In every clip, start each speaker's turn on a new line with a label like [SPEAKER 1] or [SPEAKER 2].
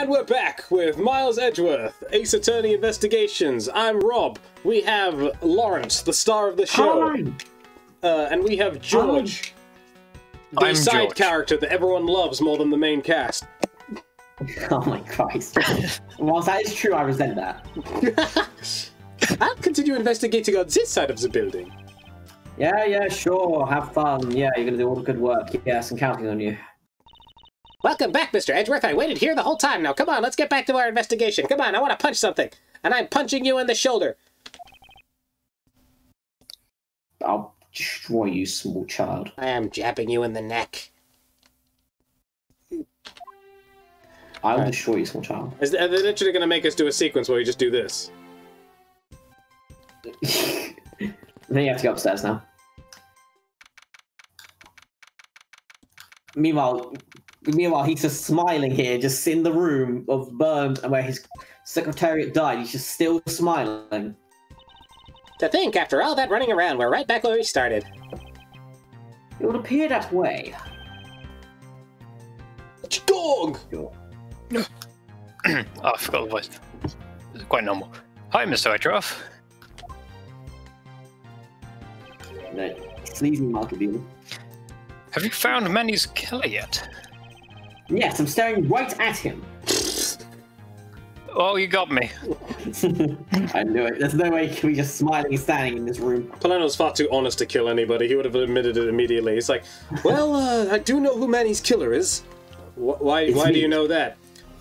[SPEAKER 1] And we're back with Miles Edgeworth, Ace Attorney Investigations. I'm Rob. We have Lawrence, the star of the show.
[SPEAKER 2] Hi.
[SPEAKER 1] Uh, and we have George, the
[SPEAKER 3] I'm
[SPEAKER 1] side
[SPEAKER 3] George.
[SPEAKER 1] character that everyone loves more than the main cast.
[SPEAKER 2] Oh my Christ. Whilst that is true, I resent that.
[SPEAKER 1] I'll continue investigating on this side of the building.
[SPEAKER 2] Yeah, yeah, sure. Have fun. Yeah, you're gonna do all the good work. Yes, I'm counting on you.
[SPEAKER 1] Welcome back, Mr. Edgeworth. I waited here the whole time. Now, come on, let's get back to our investigation. Come on, I want to punch something. And I'm punching you in the shoulder.
[SPEAKER 2] I'll destroy you, small child.
[SPEAKER 1] I am jabbing you in the neck.
[SPEAKER 2] I'll
[SPEAKER 1] Alright.
[SPEAKER 2] destroy you, small child.
[SPEAKER 1] Is they're literally going to make us do a sequence where we just do this.
[SPEAKER 2] then you have to go upstairs now. Meanwhile, meanwhile, he's just smiling here, just in the room of burned and where his secretariat died. He's just still smiling.
[SPEAKER 1] To think, after all that running around, we're right back where we started.
[SPEAKER 2] It would appear that way.
[SPEAKER 1] Dog!
[SPEAKER 3] Oh, I forgot the voice. It's quite normal. Hi, Mr. Edgeworth.
[SPEAKER 2] No, sleazy market dealer.
[SPEAKER 3] Have you found Manny's killer yet?
[SPEAKER 2] Yes, I'm staring right at him.
[SPEAKER 3] Oh, you got me.
[SPEAKER 2] I knew it. There's no way he can be just smiling and standing in this room.
[SPEAKER 1] Palaeno's far too honest to kill anybody. He would have admitted it immediately. He's like, well, uh, I do know who Manny's killer is. Wh- Why,
[SPEAKER 2] It's
[SPEAKER 1] why do you know that?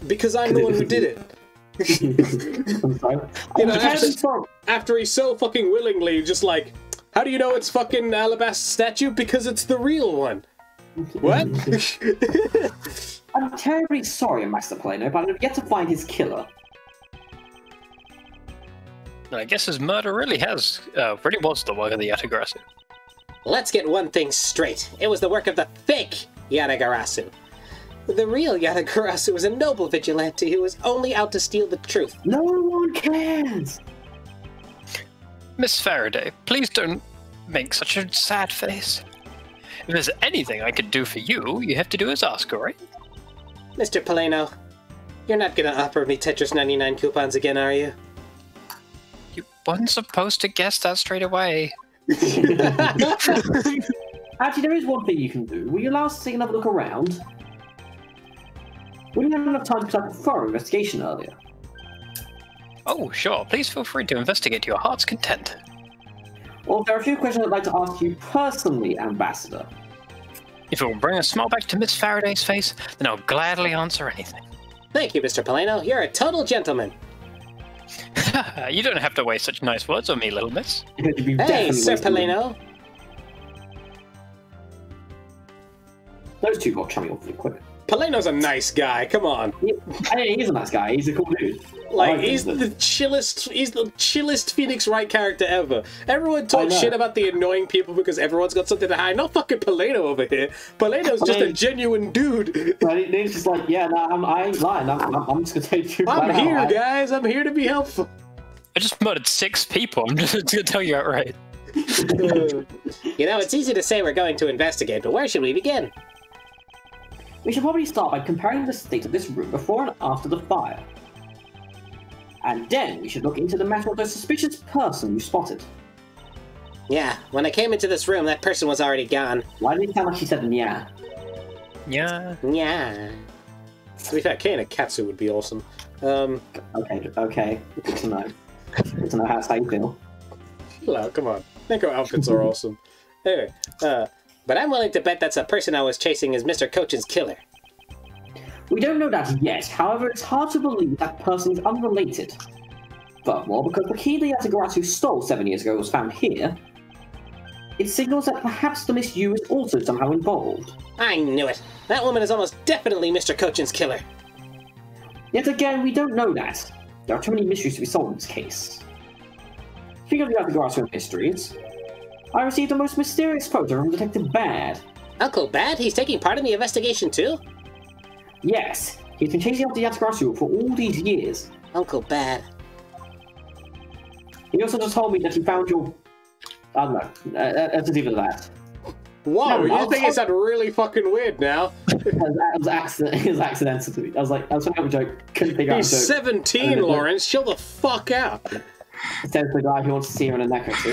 [SPEAKER 1] Because I'm the one who did it.
[SPEAKER 2] I'm sorry.
[SPEAKER 1] You know, after- After he so fucking willingly just like, how do you know it's fucking alabaster statue? Because it's the real one. What?
[SPEAKER 2] I'm terribly sorry, Master Palaeno, but I've yet to find his killer.
[SPEAKER 3] I guess his murder really has, uh, really was the work of the Yatagarasu.
[SPEAKER 1] Let's get one thing straight. It was the work of the fake Yatagarasu. The real Yatagarasu was a noble vigilante who was only out to steal the truth.
[SPEAKER 2] No one cares.
[SPEAKER 3] Miss Faraday, please don't make such a sad face. If there's anything I could do for you, you have to do is ask, right?
[SPEAKER 1] Mr. Palaeno, you're not gonna offer me Tetris 99 coupons again, are you?
[SPEAKER 3] You weren't supposed to guess that straight away.
[SPEAKER 2] Actually, there is one thing you can do. Will you allow us to take another look around? We didn't have enough time to conduct a thorough investigation earlier.
[SPEAKER 3] Oh, sure, please feel free to investigate to your heart's content.
[SPEAKER 2] Well, there are a few questions I'd like to ask you personally, Ambassador.
[SPEAKER 3] If it will bring a smile back to Miss Faraday's face, then I'll gladly answer anything.
[SPEAKER 1] Thank you, Mr. Palaeno. You're a total gentleman.
[SPEAKER 3] you don't have to waste such nice words on me, little miss.
[SPEAKER 1] Hey, Sir
[SPEAKER 2] wasting them.
[SPEAKER 1] Palaeno.
[SPEAKER 2] Those two got chummy awfully quick.
[SPEAKER 1] Palaeno's a nice guy. Come on.
[SPEAKER 2] He, I mean, he a nice guy. He's a cool dude.
[SPEAKER 1] Like
[SPEAKER 2] like
[SPEAKER 1] he's
[SPEAKER 2] him.
[SPEAKER 1] the chillest. He's the chillest Phoenix Wright character ever. Everyone
[SPEAKER 2] I
[SPEAKER 1] talks shit about the annoying people because everyone's got something to hide. Not fucking Palaeno over here.
[SPEAKER 2] Palaeno's
[SPEAKER 1] just a genuine dude.
[SPEAKER 2] But he- he's just like, yeah, no, I'm, I ain't lying. I'm, I'm, I'm just gonna tell you.
[SPEAKER 1] I'm
[SPEAKER 2] right
[SPEAKER 1] here,
[SPEAKER 2] I-
[SPEAKER 1] guys. I'm here to be helpful.
[SPEAKER 3] I just murdered six people, I'm just gonna tell you outright.
[SPEAKER 1] you know, it's easy to say we're going to investigate, but where should we begin?
[SPEAKER 2] We should probably start by comparing the state of this room before and after the fire. And then we should look into the matter of the suspicious person you spotted.
[SPEAKER 1] Yeah, when I came into this room, that person was already gone.
[SPEAKER 2] Why did it sound like she said yeah?
[SPEAKER 3] Yeah.
[SPEAKER 1] Yeah. To be fair, Kane Katsu would be awesome. Um,
[SPEAKER 2] Okay, okay, good to know. Good to know how, that's how you feel.
[SPEAKER 1] hello, come on. Neko outfits are awesome. Anyway, uh, but I'm willing to bet that's the person I was chasing is Mr. Coachen's killer.
[SPEAKER 2] We don't know that yet, however, it's hard to believe that person is unrelated. Furthermore, because the key the Yatagarasu stole seven years ago was found here, it signals that perhaps the Miss Yu is also somehow involved.
[SPEAKER 1] I knew it. That woman is almost definitely Mr. Coachen's killer.
[SPEAKER 2] Yet again, we don't know that. There are too many mysteries to be solved in this case. Speaking of the Yatagarasu mysteries, I received the most mysterious photo from Detective Badd.
[SPEAKER 1] Uncle Badd, he's taking part in the investigation too?
[SPEAKER 2] Yes, he's been chasing after Yatagarasu for all these years.
[SPEAKER 1] Uncle Badd.
[SPEAKER 2] He also just told me that he found your. I don't know. Uh, uh, let's just leave it at that.
[SPEAKER 1] Whoa,
[SPEAKER 2] No,
[SPEAKER 1] you're
[SPEAKER 2] I'll-
[SPEAKER 1] making it sound really fucking weird now.
[SPEAKER 2] That was accident. It was accidental. I was like, I was trying to have a joke. Couldn't figure
[SPEAKER 1] He's
[SPEAKER 2] out a joke.
[SPEAKER 1] 17, Lawrence. Chill the fuck out.
[SPEAKER 2] Says the guy who wants to see her in a necklace.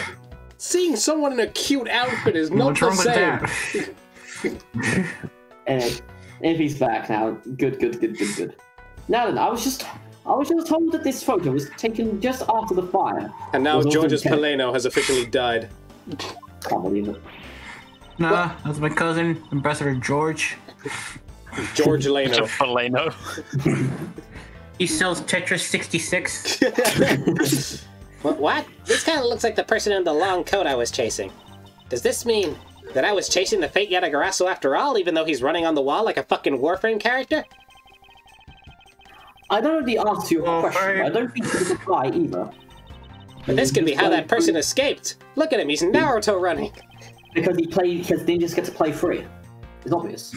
[SPEAKER 1] Seeing someone in a cute outfit is not
[SPEAKER 4] What's
[SPEAKER 1] the
[SPEAKER 4] wrong with
[SPEAKER 1] same.
[SPEAKER 4] that?
[SPEAKER 2] Anyway, if he's back now, good, good, good, good, good. Now then, I was just, I was just told that this photo was taken just after the fire.
[SPEAKER 1] And now George's
[SPEAKER 2] Ken-
[SPEAKER 1] Palaeno has officially died.
[SPEAKER 2] Can't believe it.
[SPEAKER 4] Nah, that's my cousin, Ambassador George.
[SPEAKER 1] George Leno.
[SPEAKER 3] Palaeno.
[SPEAKER 4] He sells Tetris 66.
[SPEAKER 1] What? what? This kind of looks like the person in the long coat I was chasing. Does this mean that I was chasing the fake Yatagarasu after all, even though he's running on the wall like a fucking Warframe character?
[SPEAKER 2] I don't know the answer to your
[SPEAKER 4] Oh,
[SPEAKER 2] question,
[SPEAKER 4] right.
[SPEAKER 2] I don't think it would apply either.
[SPEAKER 1] But this could be how that person escaped. Look at him, he's Naruto running.
[SPEAKER 2] Because he played, because ninjas get to play free. It's obvious.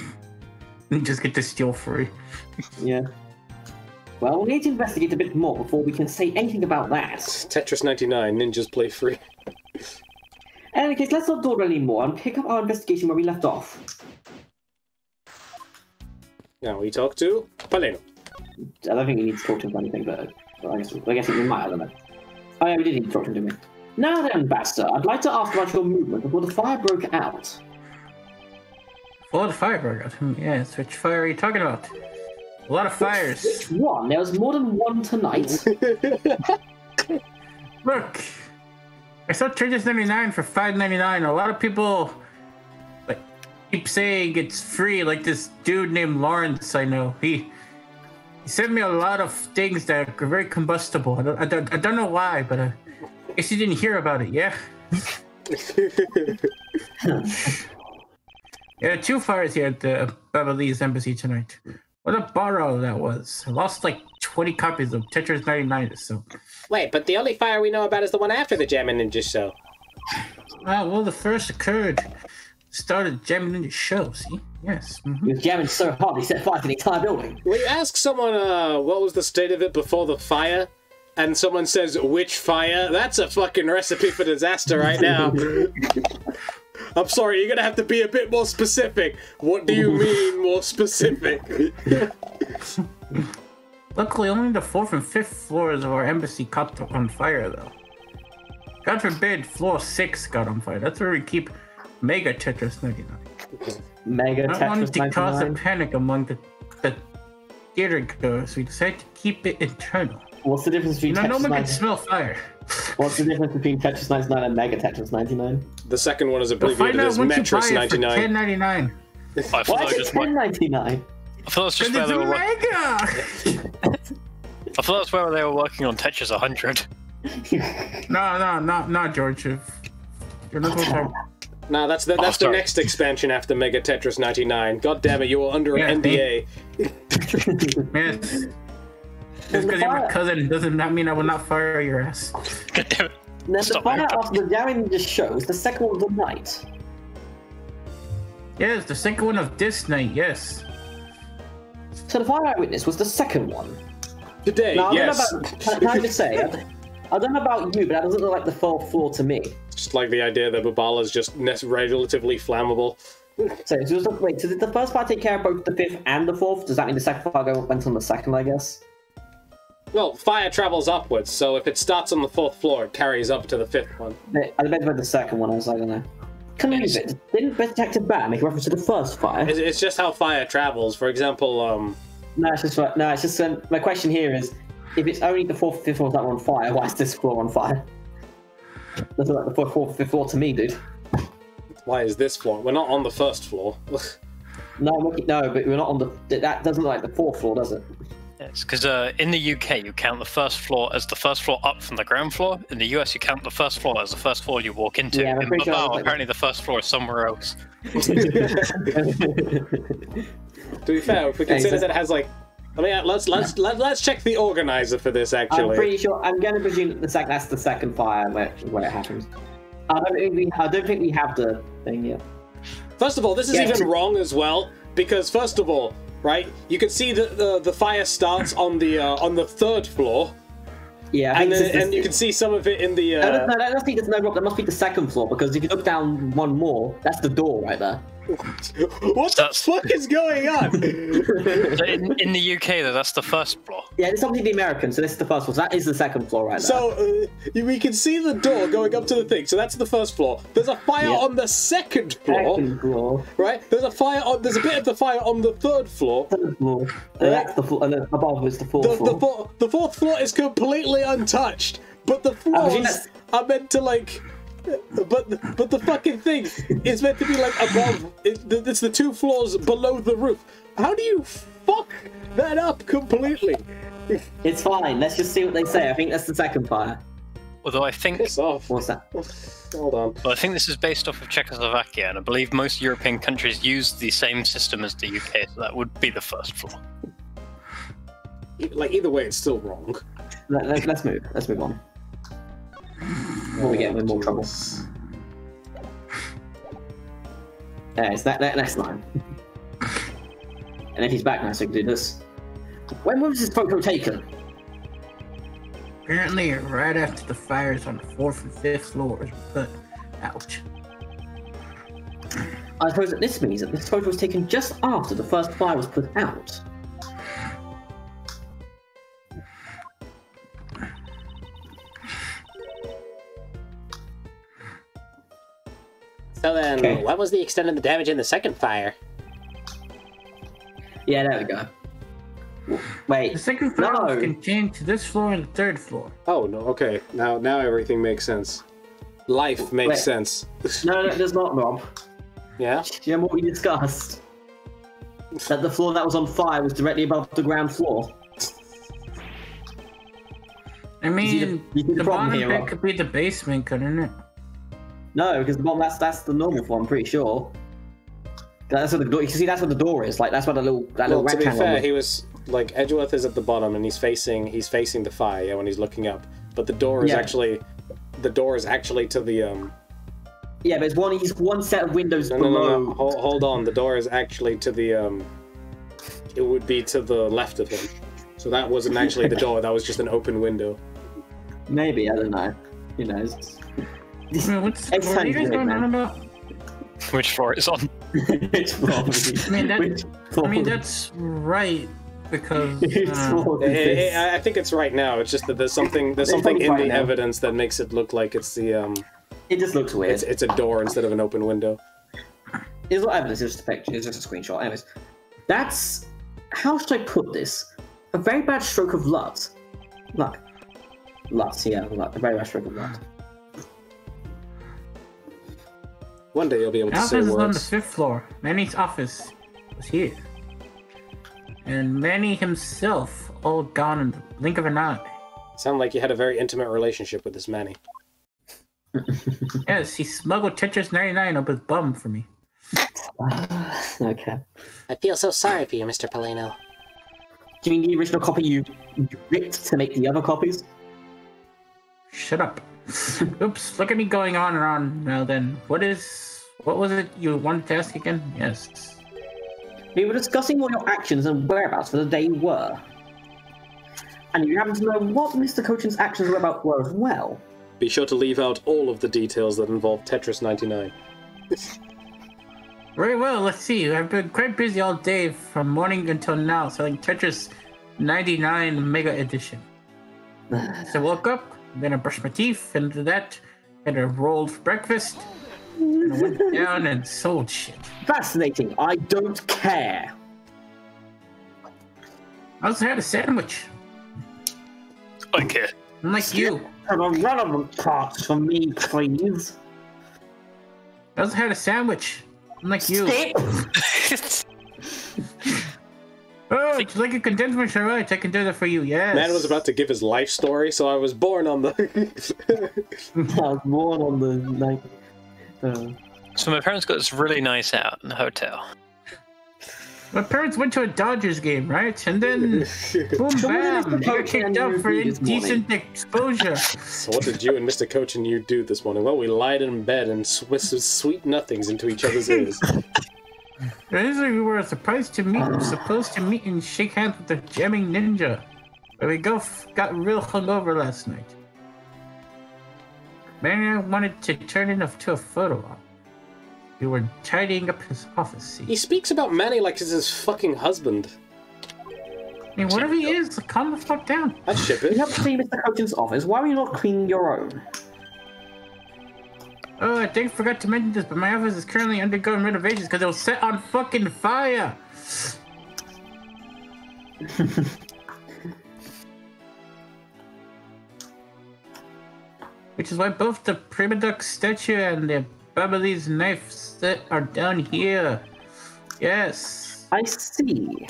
[SPEAKER 4] Ninjas get to steal free.
[SPEAKER 2] Yeah. Well, we need to investigate a bit more before we can say anything about that.
[SPEAKER 1] Tetris 99, ninjas play free.
[SPEAKER 2] In any case, let's not dawdle anymore and pick up our investigation where we left off.
[SPEAKER 1] Now we talk to Palaeno.
[SPEAKER 2] I don't think we need to talk to him about anything, but but I guess, I guess we might, I don't know. Oh yeah, we did need to talk to him, didn't we? Now then, Basta, I'd like to ask about your movement before the fire broke out.
[SPEAKER 4] Before the fire broke out. Hmm, Yes, which fire are you talking about? A lot of fires.
[SPEAKER 2] One, there was more than one tonight.
[SPEAKER 4] Look, I saw Tetris 99 for 5.99. A lot of people like keep saying it's free. Like this dude named Lawrence, I know. He he sent me a lot of things that are very combustible. I don't, I don't, I don't know why, but I guess you didn't hear about it, yeah? Yeah, two fires here at the Beverly's embassy tonight. What a borrow that was. I lost like 20 copies of Tetris 99 so.
[SPEAKER 1] Wait, but the only fire we know about is the one after the Jammin' Ninja show.
[SPEAKER 4] Ah, well, the first occurred, started jamming in the show, see? Yes. mhm.
[SPEAKER 2] He was jamming so hard he set fire to the entire building.
[SPEAKER 1] We ask someone, uh, what was the state of it before the fire? And someone says, which fire? That's a fucking recipe for disaster right now. I'm sorry, you're gonna have to be a bit more specific. What do you mean more specific?
[SPEAKER 4] Luckily, only the fourth and fifth floors of our embassy caught on fire, though. God forbid, floor six got on fire. That's where we keep Mega Tetris 99.
[SPEAKER 2] Mega
[SPEAKER 4] Not wanting
[SPEAKER 2] Tetris
[SPEAKER 4] to cause a panic among the, the theater goers, we decided to keep it internal.
[SPEAKER 2] What's the difference between
[SPEAKER 4] You know, no
[SPEAKER 2] Tetris
[SPEAKER 4] one can smell fire.
[SPEAKER 2] What's the difference between Tetris 99 and Mega Tetris 99?
[SPEAKER 1] the second one is abbreviated as
[SPEAKER 4] once
[SPEAKER 1] Metris
[SPEAKER 4] it for
[SPEAKER 1] 99.
[SPEAKER 4] 10.99.
[SPEAKER 3] I thought
[SPEAKER 2] Why
[SPEAKER 3] it was
[SPEAKER 2] is
[SPEAKER 3] just
[SPEAKER 2] it
[SPEAKER 3] like-
[SPEAKER 2] 1099?
[SPEAKER 3] I thought it was just where
[SPEAKER 4] it's
[SPEAKER 3] they were. wo-
[SPEAKER 4] Mega!
[SPEAKER 3] I thought that's where they were working on Tetris 100.
[SPEAKER 4] no, no, no, not George. If You're not supposed to.
[SPEAKER 1] Nah, that's the, that's oh,
[SPEAKER 3] the
[SPEAKER 1] next expansion after Mega Tetris 99. God damn it, you were under
[SPEAKER 4] Yeah,
[SPEAKER 1] an NDA.
[SPEAKER 4] Yes. Just because you're my cousin doesn't not mean I will not fire your ass.
[SPEAKER 3] God damn it.
[SPEAKER 2] Now, the fire
[SPEAKER 3] it.
[SPEAKER 2] after the Darren just shows the second one of the night.
[SPEAKER 4] Yes, the second one of this night, yes.
[SPEAKER 2] So the fire eyewitness was the second one.
[SPEAKER 1] Today,
[SPEAKER 2] Now, I
[SPEAKER 1] yes.
[SPEAKER 2] don't about, can, can I just say, I, I don't know about you, but that doesn't look like the fourth floor to me.
[SPEAKER 1] Just like the idea that Babala is just ne- relatively flammable.
[SPEAKER 2] So, so just, wait, so did the first fire take care of both the fifth and the fourth? Does that mean the second fire went on the second, I guess?
[SPEAKER 1] Well, fire travels upwards, so if it starts on the fourth floor, it carries up to the fifth one.
[SPEAKER 2] I bet about the second one, I was like, I don't know. Can you
[SPEAKER 3] Yes.
[SPEAKER 2] it? Didn't Detective Badd make reference to the first fire?
[SPEAKER 1] It's, it's just how fire travels. For example, um,
[SPEAKER 2] No, it's just no, it's just um, my question here is, if it's only the fourth, fifth floor that were on fire, why is this floor on fire? Doesn't like the fourth, fourth, fifth floor to me, dude.
[SPEAKER 1] why is this floor? We're not on the first floor.
[SPEAKER 2] No, no, but we're not on the. That doesn't like the fourth floor, does it?
[SPEAKER 3] Yes, because uh, in the UK you count the first floor as the first floor up from the ground floor. In the US you count the first floor as the first floor you walk into.
[SPEAKER 2] Yeah,
[SPEAKER 3] in
[SPEAKER 2] pretty sure I
[SPEAKER 3] Bilbao,
[SPEAKER 2] was like-
[SPEAKER 3] apparently the first floor is somewhere else.
[SPEAKER 1] to be fair, if we consider
[SPEAKER 2] Exactly.
[SPEAKER 1] that it has like, I mean, let's let's let, let's check the organizer for this. Actually, I'm
[SPEAKER 2] pretty sure. I'm going to presume that the sec- that's the second fire where, where it happens. I don't think we. I don't think we have the thing yet.
[SPEAKER 1] First of all, this is
[SPEAKER 2] Yeah.
[SPEAKER 1] even wrong as well because first of all, right, you can see that the the fire starts on the uh, on the third floor,
[SPEAKER 2] Yeah,
[SPEAKER 1] and then, and you can see some of it in the.
[SPEAKER 2] No, no,
[SPEAKER 1] Uh,
[SPEAKER 2] no, that must be no That must be the second floor because if you look down one more, that's the door right there.
[SPEAKER 1] What the
[SPEAKER 3] That's-
[SPEAKER 1] fuck is going on?
[SPEAKER 3] So in, in the UK, though, that's the first floor.
[SPEAKER 2] Yeah, it's obviously the American, so this is the first floor. So that is the second floor right there.
[SPEAKER 1] So uh, we can see the door going up to the thing. So that's the first floor. There's a fire
[SPEAKER 2] Yeah.
[SPEAKER 1] on the second floor,
[SPEAKER 2] second floor,
[SPEAKER 1] right? There's a fire on. There's a bit of the fire on the third floor.
[SPEAKER 2] third floor, and that's the floor, and then above is the fourth
[SPEAKER 1] The,
[SPEAKER 2] floor.
[SPEAKER 1] the, four, the fourth floor is completely untouched, but the floors
[SPEAKER 2] that's-
[SPEAKER 1] are meant to like. But the, but the fucking thing is meant to be like above. It, it's the two floors below the roof. How do you fuck that up completely?
[SPEAKER 2] It's fine. Let's just see what they say. I think that's the second fire.
[SPEAKER 3] Although I think,
[SPEAKER 1] Piss off.
[SPEAKER 2] What's that?
[SPEAKER 1] Hold on.
[SPEAKER 3] well, I think this is based off of Czechoslovakia, and I believe most European countries use the same system as the UK, so that would be the first floor.
[SPEAKER 1] Like either way, it's still wrong.
[SPEAKER 2] Let, let, let's move. Let's move on. Before we get in more trouble. Yeah, it's that, that next line. and if he's back now, so we can do this. When was this photo taken?
[SPEAKER 4] Apparently, right after the fires on the fourth and fifth floors. But ouch.
[SPEAKER 2] I suppose that this means that this photo was taken just after the first fire was put out.
[SPEAKER 1] So then,
[SPEAKER 2] Okay.
[SPEAKER 1] what was the extent of the damage in the second fire?
[SPEAKER 2] Yeah, there we go. Wait,
[SPEAKER 4] The second floor
[SPEAKER 2] No.
[SPEAKER 4] was contained to this floor and the third floor.
[SPEAKER 1] Oh no. Okay. Now now everything makes sense. Life makes
[SPEAKER 2] Wait.
[SPEAKER 1] sense.
[SPEAKER 2] no, no, there's not, Rob.
[SPEAKER 1] yeah.
[SPEAKER 2] Do you remember what we discussed? That the floor that was on fire was directly above the ground floor.
[SPEAKER 4] I
[SPEAKER 2] see the-
[SPEAKER 4] mean,
[SPEAKER 2] you see the
[SPEAKER 4] the bottom
[SPEAKER 2] here,
[SPEAKER 4] bit
[SPEAKER 2] Rob?
[SPEAKER 4] could be the basement, couldn't it?
[SPEAKER 2] No, because the bottom that's that's the normal floor. I'm pretty sure. That's what the door. You can see that's what the door is. Like that's what the little that
[SPEAKER 1] Well,
[SPEAKER 2] little
[SPEAKER 1] to be fair,
[SPEAKER 2] is.
[SPEAKER 1] he was like Edgeworth is at the bottom and he's facing he's facing the fire when he's looking up. But the door is
[SPEAKER 2] Yeah.
[SPEAKER 1] actually the door is actually to the um.
[SPEAKER 2] Yeah, but it's one. He's one set of windows
[SPEAKER 1] No no no no. Hold, hold on. The door is actually to the um. It would be to the left of him. So that wasn't actually the door. That was just an open window.
[SPEAKER 2] Maybe I don't know. Who knows?
[SPEAKER 4] I what's what are you guys going
[SPEAKER 2] do
[SPEAKER 4] on about?
[SPEAKER 3] Which floor it's on?
[SPEAKER 2] Which floor?
[SPEAKER 4] I mean, that-
[SPEAKER 2] Which?
[SPEAKER 4] I mean, that's right because uh,
[SPEAKER 2] floor is.
[SPEAKER 1] I I think it's right now. It's just that there's something there's
[SPEAKER 2] It's
[SPEAKER 1] something in the
[SPEAKER 2] now.
[SPEAKER 1] evidence that makes it look like it's the um
[SPEAKER 2] It just looks weird.
[SPEAKER 1] it's it's a door instead of an open window.
[SPEAKER 2] It's not evidence, it's just a picture, it's just a screenshot. Anyways, that's how should I put this? A very bad stroke of luck. Luck. Luck, yeah, luck. A very bad stroke of luck.
[SPEAKER 1] One day you'll be able to
[SPEAKER 4] Alpha's
[SPEAKER 1] say
[SPEAKER 4] is on the fifth floor. Manny's office was here. And Manny himself all gone in the blink of an eye.
[SPEAKER 1] Sound like you had a very intimate relationship with this Manny.
[SPEAKER 4] Yes, he smuggled Tetris 99 up his bum for me.
[SPEAKER 2] okay.
[SPEAKER 1] I feel so sorry for you, Mr. Palaeno.
[SPEAKER 2] Do you mean the original copy you you ripped to make the other copies?
[SPEAKER 4] Shut up. Oops, look at me going on and on now then. What is. What was it you wanted to ask again? Yes.
[SPEAKER 2] We were discussing what your actions and whereabouts for the day were. And you happen to know what Mr. Coachen's actions were about were as well.
[SPEAKER 1] Be sure to leave out all of the details that involve Tetris 99.
[SPEAKER 4] Very well, let's see. I've been quite busy all day from morning until now selling Tetris 99 Mega Edition. So I woke up, then I brushed my teeth, and after that, had a rolled for breakfast, and I went down and sold shit.
[SPEAKER 2] Fascinating. I don't care.
[SPEAKER 4] I also had a sandwich.
[SPEAKER 3] Okay.
[SPEAKER 4] Unlike you.
[SPEAKER 2] Have a run of them carts for me, please.
[SPEAKER 4] I also had a sandwich. Unlike you.
[SPEAKER 2] Skip.
[SPEAKER 4] Oh, would you like a condensed All right, I can do that for you, yes.
[SPEAKER 1] Man was about to give his life story, so I was born on the.
[SPEAKER 2] I was born on the night. Uh,
[SPEAKER 3] So my parents got this really nice out in the hotel.
[SPEAKER 4] My parents went to a Dodgers game, right? And then, boom, bam,
[SPEAKER 2] did
[SPEAKER 4] they got kicked
[SPEAKER 2] Pokemon
[SPEAKER 4] out for
[SPEAKER 2] review this morning.
[SPEAKER 4] indecent exposure.
[SPEAKER 1] so what did you and Mr. Coach and you do this morning? Well, we lied in bed and whispered sweet nothings into each other's ears.
[SPEAKER 4] Originally, we were surprised to meet, supposed to meet and shake hands with the jamming ninja, but we both got real hungover last night. Mary wanted to turn it up to a photo op. We were tidying up his office.
[SPEAKER 1] He speaks about Manny like he's his fucking husband.
[SPEAKER 4] I mean, whatever he is, calm the fuck down.
[SPEAKER 1] I'd ship
[SPEAKER 2] You have to clean Mr. Coach's office. Why are you not cleaning your own?
[SPEAKER 4] Oh, I think I forgot to mention this, but my office is currently undergoing renovations because it was set on fucking fire. Which is why both the Prima Duck statue and the Babyliss knife set are down here. Yes.
[SPEAKER 2] I see.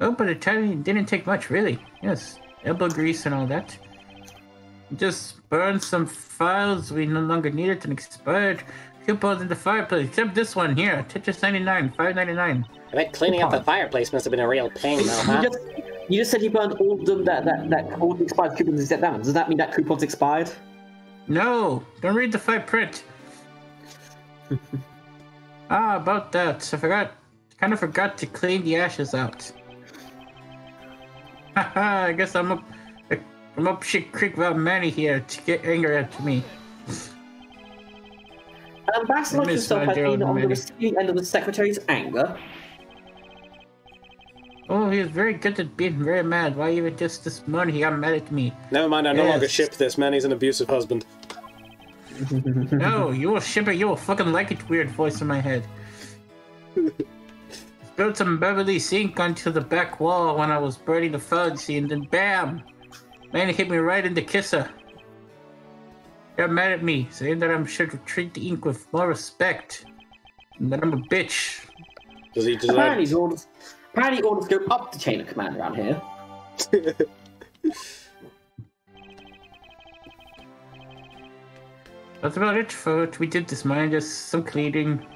[SPEAKER 4] Oh, but Italian didn't take much, really. Yes, elbow grease and all that. Just burned some files we no longer needed and expired coupons in the fireplace, except this one here, Tetris 99, 599.
[SPEAKER 1] I bet cleaning up the fireplace must have been a real pain, though,
[SPEAKER 2] You just, you just said you burned all of them that that that all the expired coupons except that one. Does that mean that coupon's expired?
[SPEAKER 4] No, don't read the fine print. ah, about that, I forgot, kind of forgot to clean the ashes out. Haha, I guess I'm up, I'm up shit creek without Manny here to get angry at me.
[SPEAKER 2] An ambassador like
[SPEAKER 4] Miss
[SPEAKER 2] yourself has
[SPEAKER 4] Mandela
[SPEAKER 2] been on the receiving end of the secretary's anger.
[SPEAKER 4] Oh, he was very good at being very mad. Why even just this morning he got mad at me?
[SPEAKER 1] Never mind, I no longer ship this. Manny's an abusive husband.
[SPEAKER 4] No, you will ship it. You will fucking like it. Weird voice in my head. Spilled some Beverly sink onto the back wall when I was burning the fudge, and then bam! Man hit me right in the kisser. Got mad at me, saying that I am should treat the ink with more respect, and that I'm a bitch.
[SPEAKER 1] Does he
[SPEAKER 2] Apparently,
[SPEAKER 1] deserve?
[SPEAKER 2] orders apparently orders go up the chain of command around here.
[SPEAKER 4] That's about it for what we did this morning. Just some cleaning,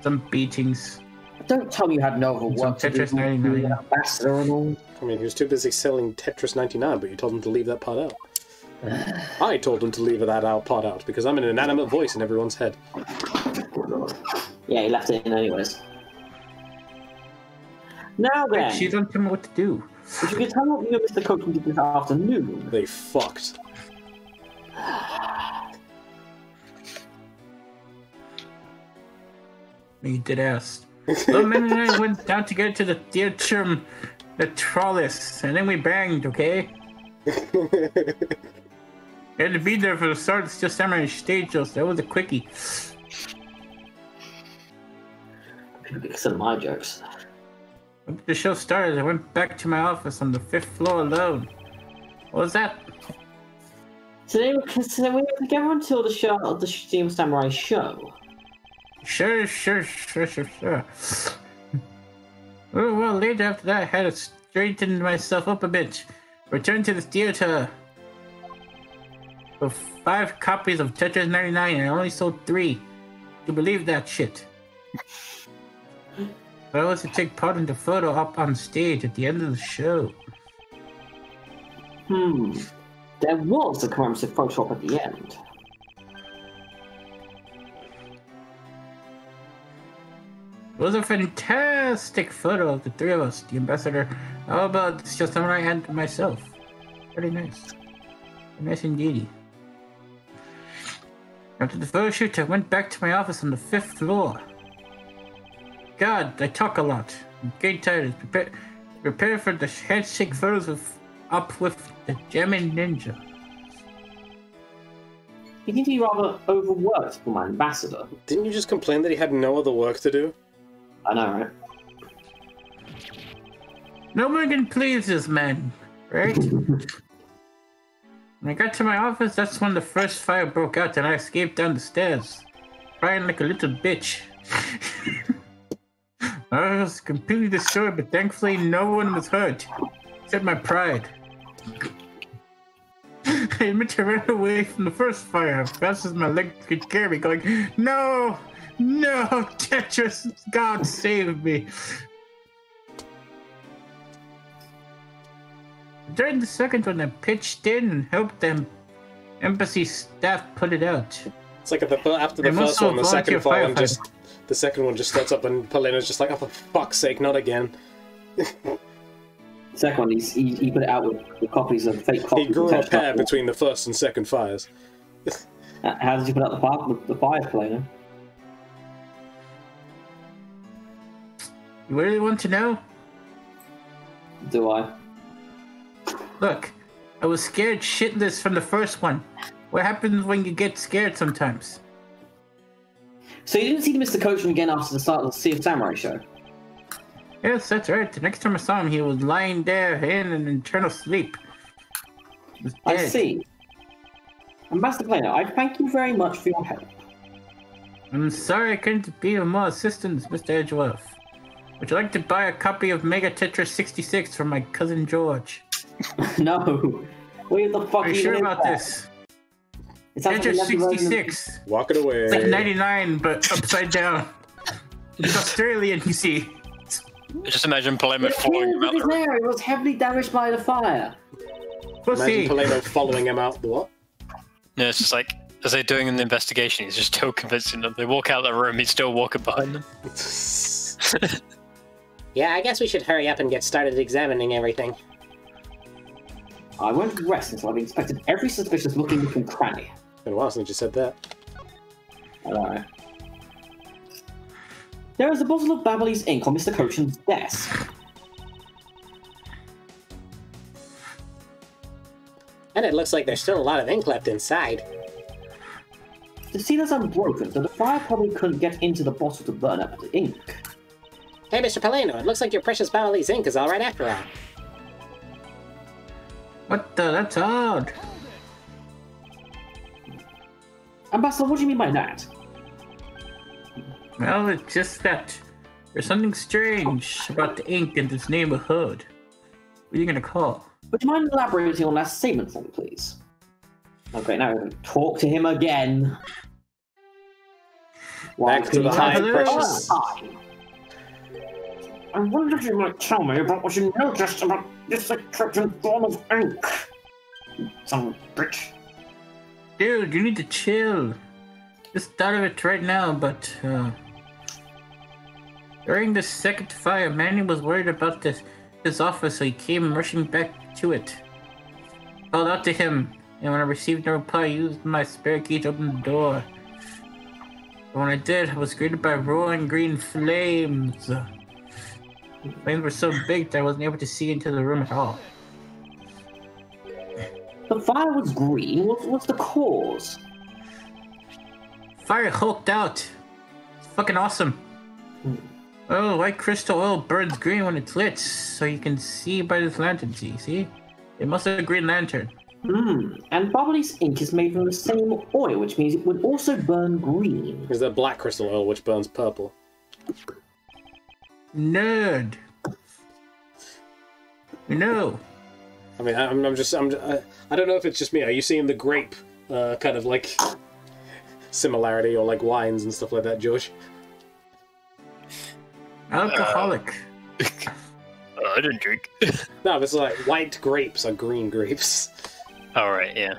[SPEAKER 4] some beatings.
[SPEAKER 2] Don't tell me you had no other
[SPEAKER 4] Some
[SPEAKER 2] work to do.
[SPEAKER 4] Tetris 99.
[SPEAKER 2] being ambassador and all.
[SPEAKER 1] I mean, he was too busy selling Tetris 99, but you told him to leave that part out. I told him to leave that out part out because I'm an inanimate voice in everyone's head.
[SPEAKER 2] Yeah, he left it in anyways. Now then,
[SPEAKER 4] She don't tell me what to do.
[SPEAKER 2] if you could tell me what you and Mr. Coachen did this afternoon.
[SPEAKER 1] They fucked.
[SPEAKER 4] You did ask. The man and I went down to together to the um, theatrum Naturalis, and then we banged, okay? I had to be there for the start It's just Samurai stage show, so that was a quickie.
[SPEAKER 2] People get some of my jokes.
[SPEAKER 4] When the show started, I went back to my office on the fifth floor alone. What was that?
[SPEAKER 2] Today, they were, so we were together until the show, of the Steel Samurai show.
[SPEAKER 4] Sure, sure, sure, sure, sure. Oh, well, later after that, I had to straighten myself up a bit. Returned to the theater with five copies of Tetris 99 and I only sold three. You believe that shit? But I was to take part in the photo up on stage at the end of the show.
[SPEAKER 2] Hmm. There was a commemorative photo op at the end.
[SPEAKER 4] It was a fantastic photo of the three of us, the ambassador, Alba, the Steel Samurai, and myself. Pretty nice. Very nice indeed. After the photo shoot, I went back to my office on the fifth floor. God, I talk a lot. I'm getting tired. Prepare, prepare for the handshake photos with up with the German ninja.
[SPEAKER 2] He seemed to be rather overworked for my ambassador.
[SPEAKER 1] Didn't you just complain that he had no other work to do?
[SPEAKER 2] I know, right?
[SPEAKER 4] No one can please this man, right? when I got to my office, that's when the first fire broke out and I escaped down the stairs, crying like a little bitch. I was completely destroyed, but thankfully no one was hurt, except my pride. I admit I ran away from the first fire as fast as my legs could carry me, going, No! No! Tetris! God save me! During the second one, I pitched in and helped them embassy staff put it out.
[SPEAKER 1] It's like the, after the
[SPEAKER 4] I'm
[SPEAKER 1] first one, the second
[SPEAKER 4] volunteer
[SPEAKER 1] one just the second one just starts up and Palaeno's just like, oh for fuck's sake, not again.
[SPEAKER 2] Second one, he's, he, he put it out with, with copies of fake copies
[SPEAKER 1] He grew a
[SPEAKER 2] Tetris.
[SPEAKER 1] pair between the first and second fires.
[SPEAKER 2] How did you put out the fire, the, the fire Palaeno?
[SPEAKER 4] You really want to know?
[SPEAKER 2] Do I?
[SPEAKER 4] Look, I was scared shitless from the first one. What happens when you get scared sometimes?
[SPEAKER 2] So you didn't see Mr. Coachen again after the start of the Steel Samurai show?
[SPEAKER 4] Yes, that's right. The next time I saw him, he was lying there in an eternal sleep.
[SPEAKER 2] I see. Ambassador Palaeno, I thank you very much for your help.
[SPEAKER 4] I'm sorry I couldn't be of more assistance, Mr. Edgeworth. Would you like to buy a copy of Mega Tetris 66 from my cousin George?
[SPEAKER 2] no. Where the fuck
[SPEAKER 4] Are you
[SPEAKER 2] even
[SPEAKER 4] sure about
[SPEAKER 2] that?
[SPEAKER 4] this?
[SPEAKER 2] It sounds like
[SPEAKER 4] Tetris
[SPEAKER 2] another
[SPEAKER 4] 66.
[SPEAKER 1] Walk it away.
[SPEAKER 4] It's like 99, but upside down. It's Australian, you see.
[SPEAKER 3] Just imagine Palaeno
[SPEAKER 2] It
[SPEAKER 3] following him out the room.
[SPEAKER 2] there. It was heavily damaged by the fire.
[SPEAKER 4] Pussy.
[SPEAKER 1] Imagine Palaeno following him out the what?
[SPEAKER 3] No, it's just like as they're doing the investigation, he's just still convincing them. They walk out of the room, he's still walking behind them.
[SPEAKER 1] yeah, I guess we should hurry up and get started examining everything.
[SPEAKER 2] I won't rest until I've inspected every suspicious looking nook and cranny.
[SPEAKER 1] Been a while since you said that.
[SPEAKER 2] There is a bottle of Babahl's ink on Mr. Coachen's desk.
[SPEAKER 1] And it looks like there's still a lot of ink left inside.
[SPEAKER 2] The seal is unbroken, so the fire probably couldn't get into the bottle to burn up the ink.
[SPEAKER 1] Hey, Mr. Palaeno, it looks like your precious Balinese ink is all right after all.
[SPEAKER 4] What the? That's odd.
[SPEAKER 2] Ambassador, what do you mean by that?
[SPEAKER 4] Well, it's just that there's something strange about the ink in this neighborhood. What are you gonna call?
[SPEAKER 2] Would you mind elaborating on that statement for me, please? Okay, now talk to him again. Why
[SPEAKER 1] Back to the
[SPEAKER 2] couldn't
[SPEAKER 1] high
[SPEAKER 2] you-
[SPEAKER 1] precious.
[SPEAKER 2] I wonder if you might tell me about what you noticed about this encrypted form of ink. Some bitch.
[SPEAKER 4] Dude, you need to chill. Just thought of it right now, but uh, during the second fire, Manny was worried about this his office, so he came rushing back to it. Called out to him, and when I received no reply, I used my spare key to open the door. When I did, I was greeted by roaring green flames. The flames were so big that I wasn't able to see into the room at all.
[SPEAKER 2] The fire was green. What, what's the cause?
[SPEAKER 4] Fire hulked out. It's fucking awesome. Oh, white crystal oil burns green when it's lit, so you can see by this lantern. See, see? It must have a green lantern.
[SPEAKER 2] Hmm. And Babahl's ink is made from the same oil, which means it would also burn green.
[SPEAKER 1] There's that black crystal oil which burns purple.
[SPEAKER 4] Nerd. No.
[SPEAKER 1] I mean, I'm, I'm just, I'm, I, I don't know if it's just me. Are you seeing the grape uh, kind of like similarity or like wines and stuff like that, George?
[SPEAKER 4] Alcoholic.
[SPEAKER 3] Oh, I didn't drink.
[SPEAKER 1] No, it's like white grapes are green grapes.
[SPEAKER 3] All right, yeah.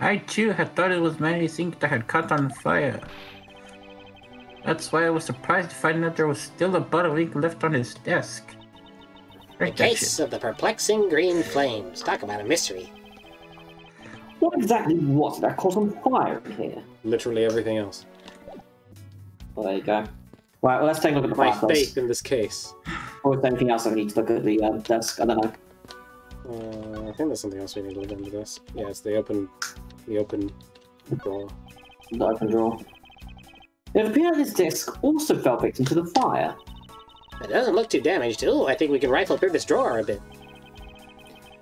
[SPEAKER 4] I too had thought it was many things that had caught on fire. That's why I was surprised to find out there was still a bottle of ink left on his desk.
[SPEAKER 1] The
[SPEAKER 4] Right, that
[SPEAKER 1] case of the perplexing green flames. Talk about a mystery.
[SPEAKER 2] What exactly was it that caught on fire in here?
[SPEAKER 1] Literally everything else.
[SPEAKER 2] Well, there you go. Right, well, let's take a look at the
[SPEAKER 1] My
[SPEAKER 2] fire first.
[SPEAKER 1] faith in this case.
[SPEAKER 2] Or is there anything else I need to look at the uh, desk? I don't know.
[SPEAKER 1] Uh, I think there's something else we need to look into this. Yeah, it's the open, the open drawer.
[SPEAKER 2] The open drawer. It appears this disc also fell victim to the fire.
[SPEAKER 1] It doesn't look too damaged. Ooh, I think we can rifle through this drawer a bit.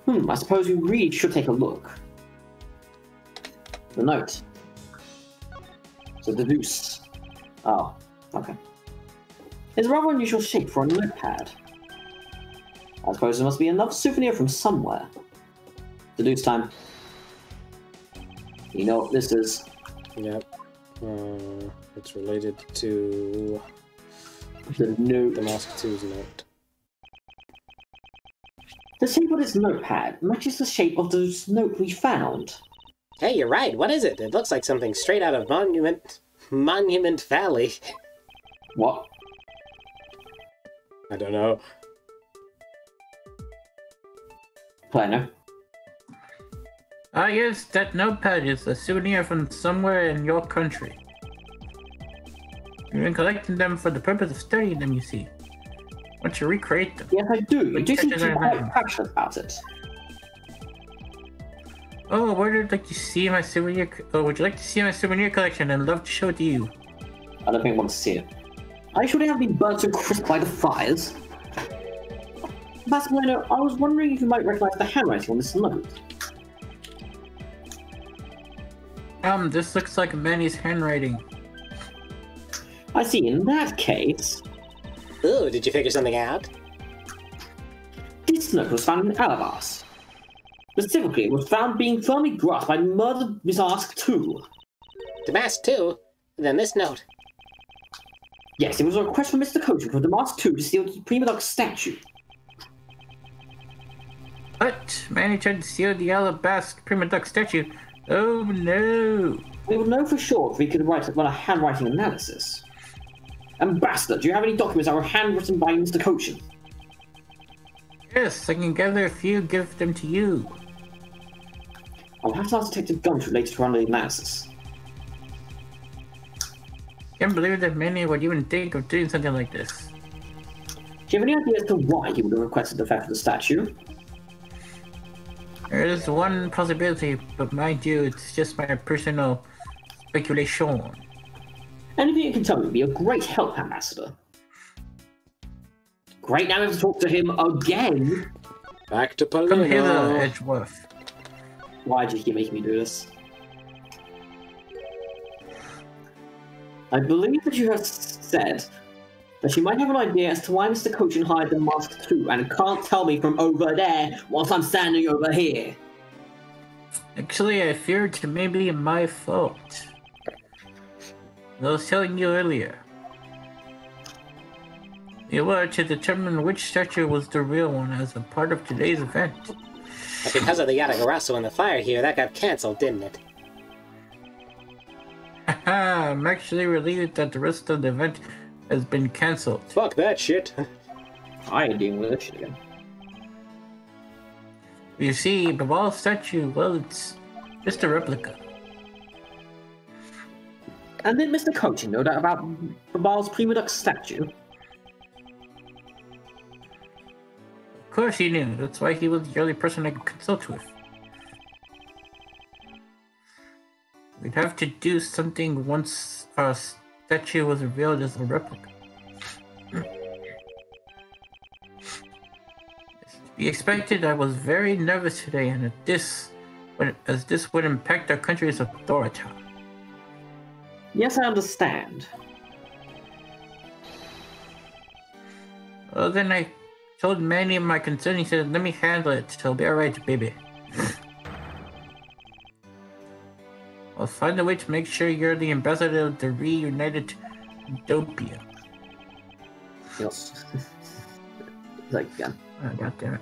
[SPEAKER 2] Hmm, I suppose we really should take a look. The note. So the deuce. Oh, okay. It's a rather unusual shape for a notepad. I suppose there must be another souvenir from somewhere. The deuce time. You know what this is.
[SPEAKER 1] Yep. Uh, it's related to
[SPEAKER 2] The note.
[SPEAKER 1] DeMasque 2's note.
[SPEAKER 2] The shape of this notepad matches the shape of the note we found.
[SPEAKER 1] Hey, you're right. What is it? It looks like something straight out of Monument Monument Valley.
[SPEAKER 2] What?
[SPEAKER 1] I don't know.
[SPEAKER 2] Palaeno.
[SPEAKER 4] Ah, yes, that notepad is a souvenir from somewhere in your country. You've been collecting them for the purpose of studying them, you see. Want to recreate them?
[SPEAKER 2] Yes, I do. You do seem to be
[SPEAKER 4] Check it
[SPEAKER 2] quite
[SPEAKER 4] out.
[SPEAKER 2] passionate about it.
[SPEAKER 4] Oh, would you like to see my souvenir? Oh, would you like to see my souvenir collection? I'd love to show it to you.
[SPEAKER 2] I don't think I want to see it. You sure they have been burnt to crisp by the fires? Master Moreno, I was wondering if you might recognize the handwriting on this note.
[SPEAKER 4] Um, this looks like Manny's handwriting.
[SPEAKER 2] I see. In that case,
[SPEAKER 1] oh, did you figure something out?
[SPEAKER 2] this note was found in Allebahst. Specifically, it was found being firmly grasped by murdered Misask too.
[SPEAKER 1] DeMasque too? Then this note.
[SPEAKER 2] Yes, it was a request from Mr. Coachen for DeMasque 2 to steal the Prima Duck statue.
[SPEAKER 4] But Manny tried to steal the alabaster prima duck statue. Oh no!
[SPEAKER 2] We will know for sure if we could write run a handwriting analysis. Ambassador, do you have any documents that were handwritten by Mr. Coachen?
[SPEAKER 4] Yes, I can gather a few, give them to you.
[SPEAKER 2] I'll have to ask Detective Gumshoe later to run the analysis.
[SPEAKER 4] Can't believe that many would even think of doing something like this.
[SPEAKER 2] Do you have any idea as to why he would have requested the theft of the statue?
[SPEAKER 4] There is one possibility, but mind you, it's just my personal speculation.
[SPEAKER 2] Anything you can tell me would be a great help, Ambassador. Great, now we have to talk to him again.
[SPEAKER 1] Back to
[SPEAKER 4] Come hither, Edgeworth.
[SPEAKER 2] Why did you keep making me do this? I believe that you have said that you might have an idea as to why Mr. Coachen hired the Mask 2 and can't tell me from over there whilst I'm standing over here.
[SPEAKER 4] Actually, I feared it may be my fault. I was telling you earlier. We were to determine which statue was the real one as a part of today's event.
[SPEAKER 1] But because of the Yatagarasu and the fire here, that got cancelled, didn't it?
[SPEAKER 4] Haha, I'm actually relieved that the rest of the event has been cancelled.
[SPEAKER 1] Fuck that shit.
[SPEAKER 2] I ain't dealing with this shit again.
[SPEAKER 4] You see, the Babahl's statue, well, it's just a replica.
[SPEAKER 2] And did Mr. Coachen know that about Babahl's Prima Duck statue.
[SPEAKER 4] Of course he knew, that's why he was the only person I could consult with. We'd have to do something once our statue was revealed as a replica. To be expected, I was very nervous today, and this, as this would impact our country's authority.
[SPEAKER 2] Yes, I understand.
[SPEAKER 4] Well, then I told Manny my concern. He said, "Let me handle it. It'll be all right, baby." I'll find a way to make sure you're the ambassador of the reunited Utopia.
[SPEAKER 2] Yes. like, yeah.
[SPEAKER 4] Oh, God damn it.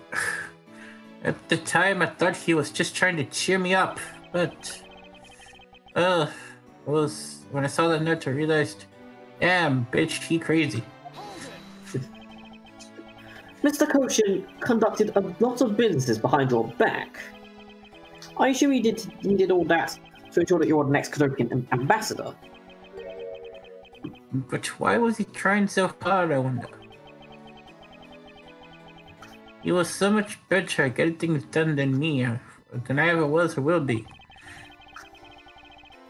[SPEAKER 4] At the time, I thought he was just trying to cheer me up, but. Uh, was when I saw that note, I realized, damn, bitch, he crazy.
[SPEAKER 2] Mr. Coachen conducted a lot of businesses behind your back. I assume he did he did all that to ensure that you're the next Cohdopian ambassador.
[SPEAKER 4] But why was he trying so hard, I wonder? He was so much better at getting things done than me, uh, than I ever was or will be.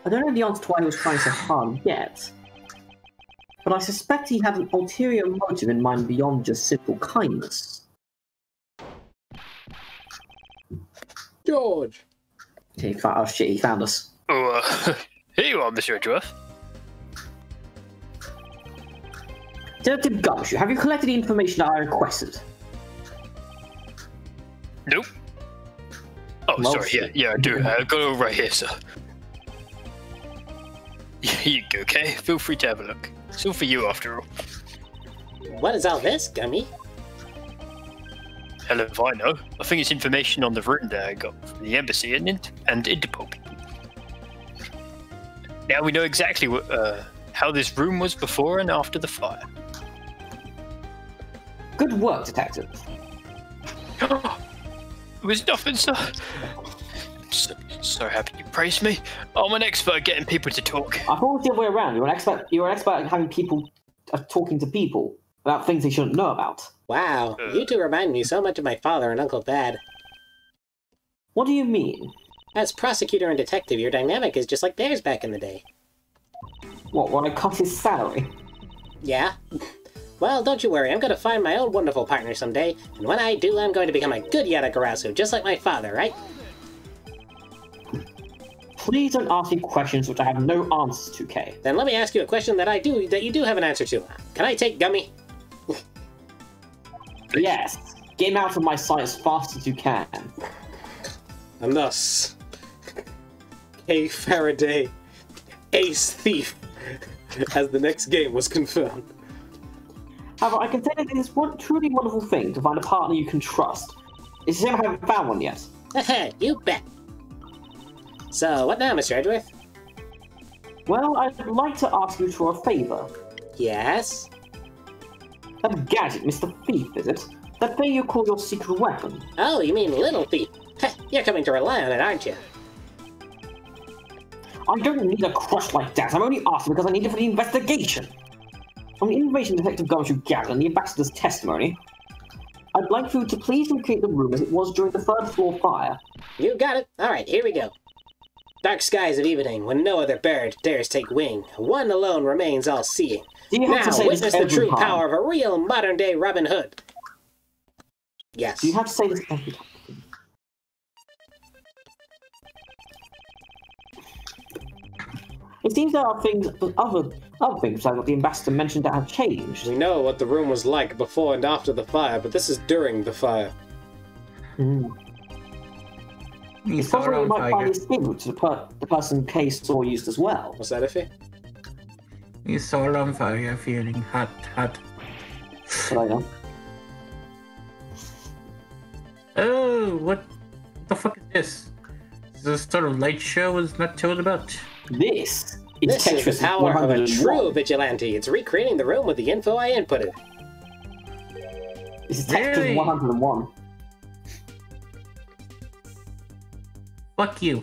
[SPEAKER 2] I don't know the answer to why he was trying so hard yet, but I suspect he had an ulterior motive in mind beyond just simple kindness.
[SPEAKER 1] George.
[SPEAKER 2] He found, oh shit, he found us.
[SPEAKER 3] Oh, uh, here you are, Monsieur Edgeworth.
[SPEAKER 2] Detective Gumshoe, have you collected the information that I requested?
[SPEAKER 3] Nope. Oh,
[SPEAKER 2] Well,
[SPEAKER 3] sorry. Yeah, yeah, I do. Uh, got it all right here, sir. Here you go, okay? Feel free to have a look. It's all for you, after all.
[SPEAKER 1] What is all this, Gummy?
[SPEAKER 3] Hell if I know. I think it's information on the room that I got from the embassy and, and Interpol people. Now we know exactly what, uh, how this room was before and after the fire.
[SPEAKER 2] Good work, Detective.
[SPEAKER 3] it was nothing, sir. so, so happy you praised me. I'm an expert at getting people to talk.
[SPEAKER 2] I thought it was the other way around. You're an expert. You're an expert at having people uh, talking to people about things they shouldn't know about.
[SPEAKER 5] Wow, uh. you two remind me so much of my father and Uncle Badd.
[SPEAKER 2] What do you mean?
[SPEAKER 5] As prosecutor and detective, your dynamic is just like theirs back in the day.
[SPEAKER 2] What? When I cut his salary?
[SPEAKER 5] Yeah? Well, don't you worry, I'm gonna find my own wonderful partner someday, and when I do, I'm going to become a good Yatagarasu, just like my father, right?
[SPEAKER 2] Please don't ask me questions which I have no answers to, Kay.
[SPEAKER 5] Then let me ask you a question that I do that you do have an answer to. Can I take Gummy?
[SPEAKER 2] Yes. Get him out of my sight as fast as you can.
[SPEAKER 5] And thus, A. Faraday, Ace Thief, as the next game was confirmed.
[SPEAKER 2] However, I can say that it is one truly wonderful thing to find a partner you can trust. It's a shame I haven't found one yet.
[SPEAKER 5] you bet. So, what now, Mr. Edgeworth?
[SPEAKER 2] Well, I'd like to ask you for a favor.
[SPEAKER 5] Yes?
[SPEAKER 2] That gadget, Mr. Thief, is it? That thing you call your secret weapon.
[SPEAKER 5] Oh, you mean Little Thief? Heh, You're coming to rely on it, aren't you?
[SPEAKER 2] I don't need a crush like that. I'm only asking because I need it for the investigation. On the information Detective Gumshoe gathered and the ambassador's testimony, I'd like for you to please recreate the room as it was during the third floor fire.
[SPEAKER 5] You got it. All right, here we go. Dark skies of evening, when no other bird dares take wing, one alone remains all-seeing.
[SPEAKER 2] Do
[SPEAKER 5] Now
[SPEAKER 2] to say
[SPEAKER 5] witness
[SPEAKER 2] this
[SPEAKER 5] the true
[SPEAKER 2] time?
[SPEAKER 5] power of a real modern-day Robin Hood. Yes.
[SPEAKER 2] Do you have to say this every time? It seems there are things, other other things like what the ambassador mentioned that have changed.
[SPEAKER 5] We know what the room was like before and after the fire, but this is during the fire.
[SPEAKER 2] Hmm.
[SPEAKER 4] You
[SPEAKER 2] It's possible you might
[SPEAKER 4] fire.
[SPEAKER 2] find this similar to the, per- the person Kay saw used as well.
[SPEAKER 5] What's that, Iffy?
[SPEAKER 4] You saw on fire, feeling hot, hot.
[SPEAKER 2] But I.
[SPEAKER 4] Oh, what the fuck is this? Is this sort of light show was not told about?
[SPEAKER 2] This is
[SPEAKER 5] This is the power of a true vigilante. It's recreating the room with the info I inputted.
[SPEAKER 2] This is Tetris
[SPEAKER 4] Really?
[SPEAKER 2] 101.
[SPEAKER 4] Fuck you.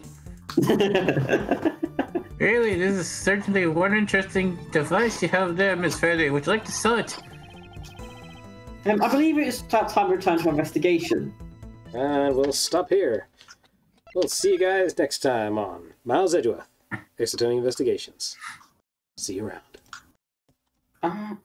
[SPEAKER 4] Really, this is certainly one interesting device you have there, Miss Faraday. Would you like to sell it?
[SPEAKER 2] um, I believe it's that time to return to investigation.
[SPEAKER 5] And we'll stop here. We'll see you guys next time on Miles Edgeworth, Ace Attorney Investigations. See you around.
[SPEAKER 2] Uh,